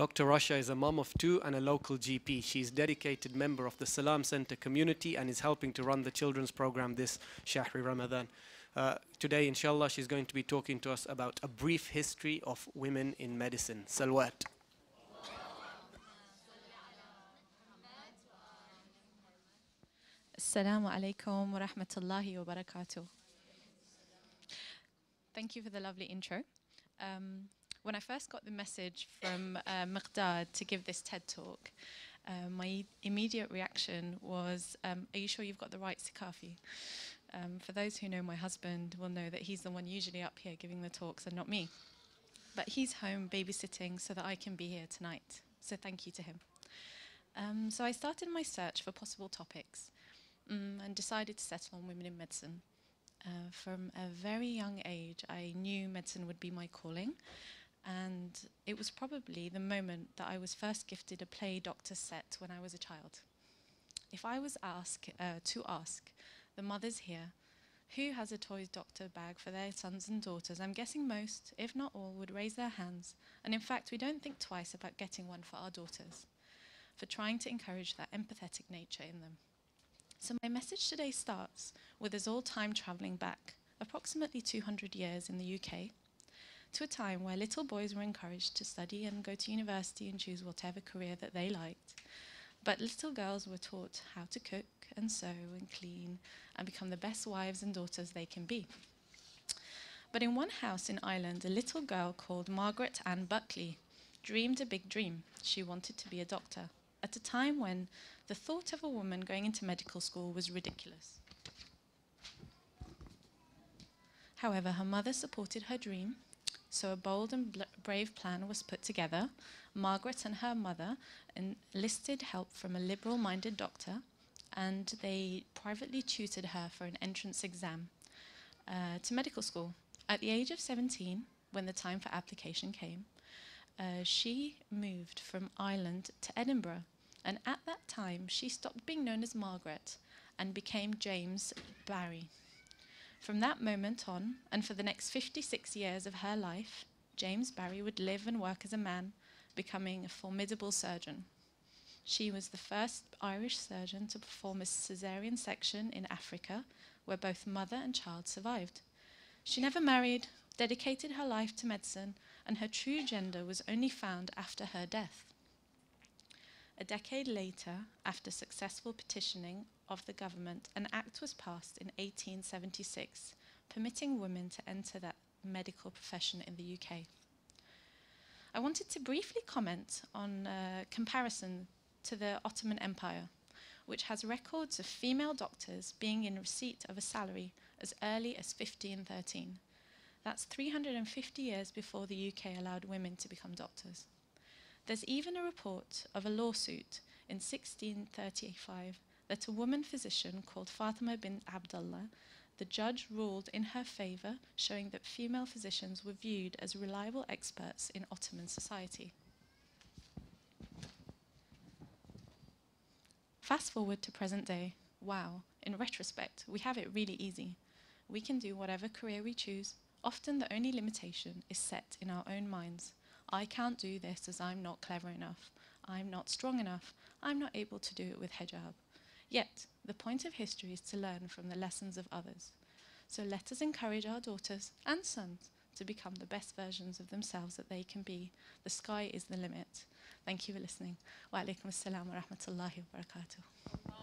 Dr. Rasha is a mom of two and a local GP. She's a dedicated member of the Salaam Centre community and is helping to run the children's program this Shahri Ramadan. Uh, today, inshallah, she's going to be talking to us about a brief history of women in medicine. Salwat. Assalamu alaikum wa rahmatullahi wa barakatuh. Thank you for the lovely intro. Um, when I first got the message from uh, to give this TED talk, uh, my immediate reaction was, um, Are you sure you've got the right Sikafi? Um, for those who know my husband, will know that he's the one usually up here giving the talks and not me. But he's home babysitting so that I can be here tonight. So thank you to him. Um, so I started my search for possible topics um, and decided to settle on women in medicine. Uh, from a very young age, I knew medicine would be my calling, and it was probably the moment that I was first gifted a play doctor set when I was a child. If I was asked uh, to ask the mothers here, who has a toys doctor bag for their sons and daughters? I'm guessing most, if not all, would raise their hands. And in fact, we don't think twice about getting one for our daughters, for trying to encourage that empathetic nature in them. So my message today starts with us all time travelling back, approximately 200 years in the UK, to a time where little boys were encouraged to study and go to university and choose whatever career that they liked. But little girls were taught how to cook and sew and clean and become the best wives and daughters they can be. But in one house in Ireland, a little girl called Margaret Ann Buckley dreamed a big dream. She wanted to be a doctor at a time when the thought of a woman going into medical school was ridiculous. However, her mother supported her dream, so a bold and brave plan was put together. Margaret and her mother enlisted help from a liberal minded doctor, and they privately tutored her for an entrance exam uh, to medical school. At the age of 17, when the time for application came, uh, she moved from Ireland to Edinburgh. And at that time, she stopped being known as Margaret and became James Barry. From that moment on, and for the next 56 years of her life, James Barry would live and work as a man, becoming a formidable surgeon. She was the first Irish surgeon to perform a caesarean section in Africa, where both mother and child survived. She never married, dedicated her life to medicine, and her true gender was only found after her death. A decade later, after successful petitioning of the government, an act was passed in 1876 permitting women to enter that medical profession in the UK. I wanted to briefly comment on a comparison to the Ottoman Empire, which has records of female doctors being in receipt of a salary as early as 1513. That's 350 years before the UK allowed women to become doctors. There's even a report of a lawsuit in 1635 that a woman physician called Fatima bin Abdullah, the judge ruled in her favour, showing that female physicians were viewed as reliable experts in Ottoman society. Fast forward to present day. Wow, in retrospect, we have it really easy. We can do whatever career we choose. Often the only limitation is set in our own minds. I can't do this as I'm not clever enough. I'm not strong enough. I'm not able to do it with hijab. Yet, the point of history is to learn from the lessons of others. So let us encourage our daughters and sons to become the best versions of themselves that they can be. The sky is the limit. Thank you for listening. Wa alaikum assalam wa rahmatullahi wa barakatuh.